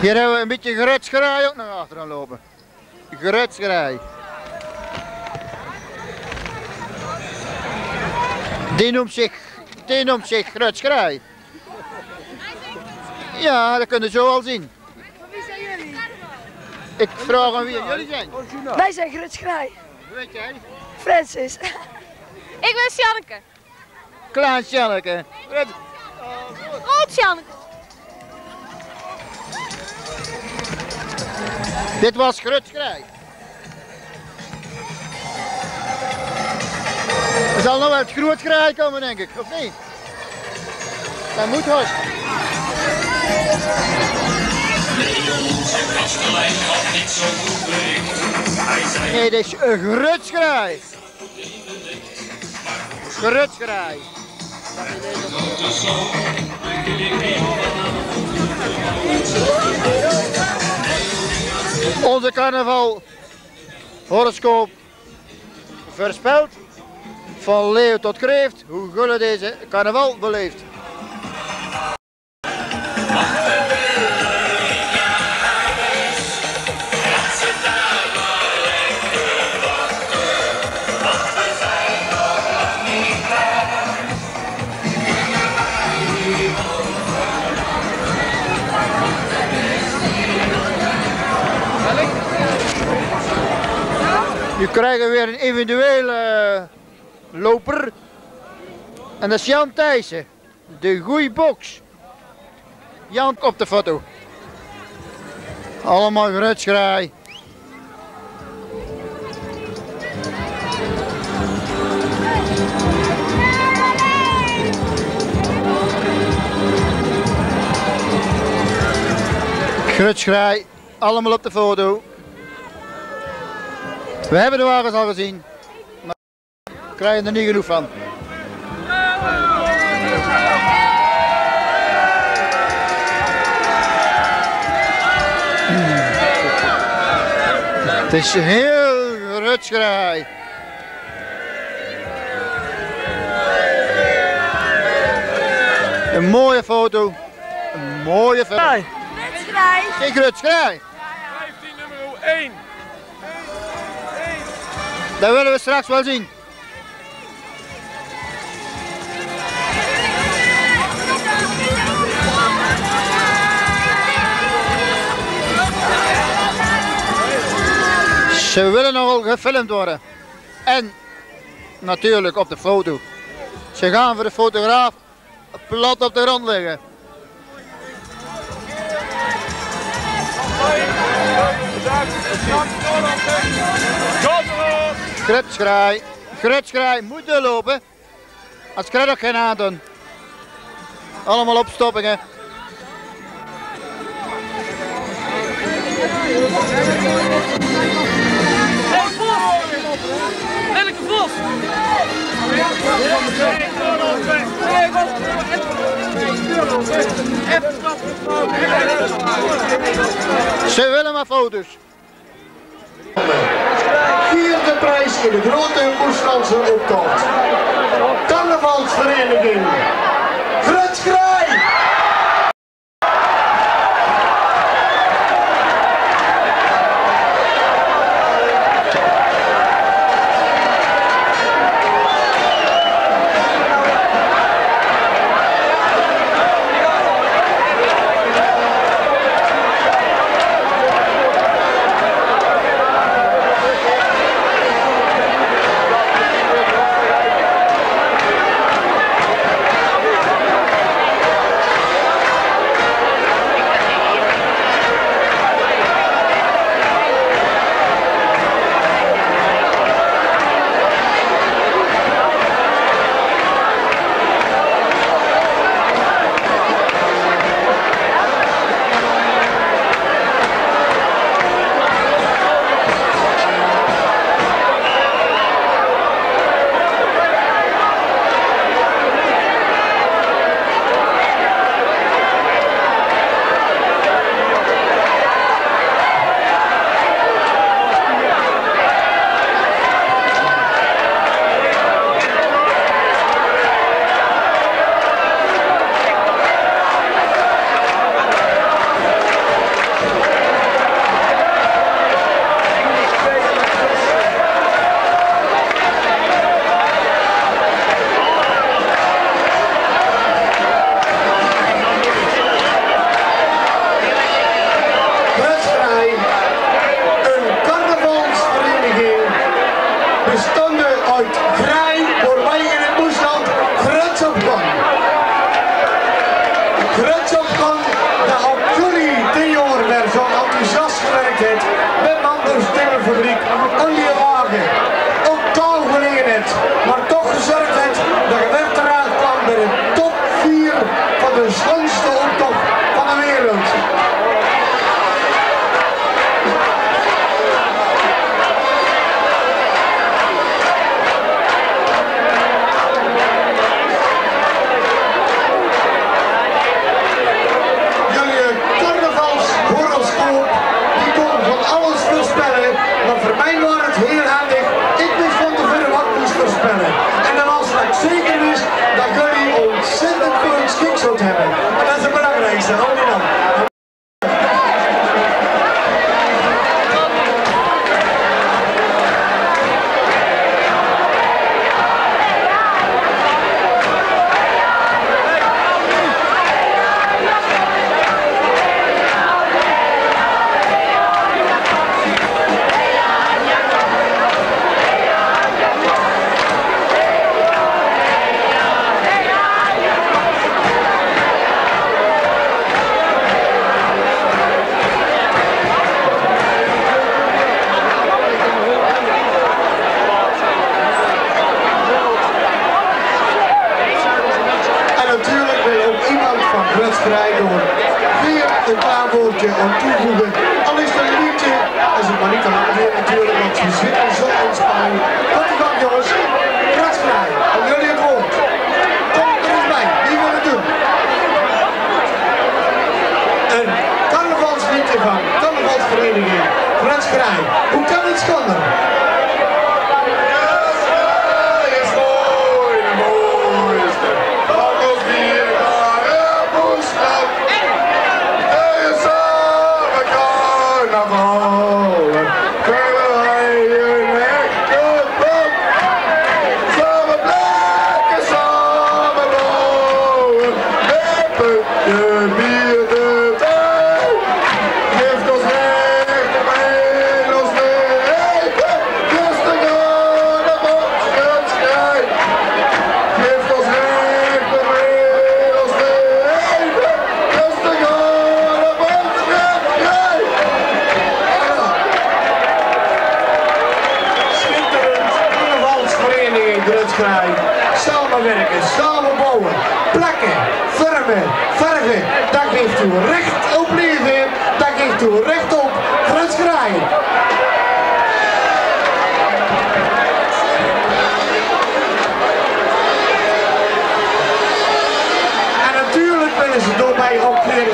Hier hebben we een beetje gerutsgerij ook nog achteraan lopen. Gerutsgerij. Die noemt zich, die noemt zich gerutsgerij. Ja, dat kunnen we zo al zien. Wie zijn jullie? Ik vraag aan wie jullie zijn. Wij zijn Grutsgrij. Hoe Weet jij? Francis. Ik ben Sjanneke. Klaas Janneke. Dit was Grutskrij. Er zal nog wel het komen denk ik, of niet? Dat moet Horst. Nee, dit is een grutsgrij. Grutsgrij. Onze carnaval horoscoop voorspelt van leeuw tot kreeft hoe Gulle deze carnaval beleeft. Krijgen we weer een individuele eh, loper. En dat is Jan Thijssen. De goeie box. Jan op de foto. Allemaal grutschraai. Grutschraai. Allemaal op de foto. We hebben de wagens al gezien. Maar we krijgen er niet genoeg van. Het is heel rutsgraai. Een mooie foto. Een mooie foto. Grutsgrij. Kijk rutsgraai. 15 nummer 1. Dat willen we straks wel zien. Ze willen nogal gefilmd worden. En natuurlijk op de foto. Ze gaan voor de fotograaf plat op de grond liggen. Grutschraai. Grutschraai moet er lopen. Als krijg ook geen aandoen. Allemaal opstoppingen. Lelijke Vos. Ze willen maar foto's. In de grote Oestlandse optocht. Carnavalsvereniging. Grens op gang dat ook jullie tien jaar weer zo enthousiast gewerkt heeft. Met Manders Timmerfabriek Grutsvrij door weer een klaar woordje aan toevoegen. Al is het een liedje, als het maar niet lang weer natuurlijk, want ze zitten zo ontspannen. Komt u dan jongens, Grutsvrij, aan jullie het woord. Kom er eens bij, wie wil het doen? Een carnavalsliedje van carnavalsvereniging Grutsvrij. Hoe kan het schanden? Geeft Samenwerken, samenbouwen, plakken, vormen, verven. Dat geeft u recht op leven. Dat geeft u recht op Grutskrij. En natuurlijk willen ze door mij ook weer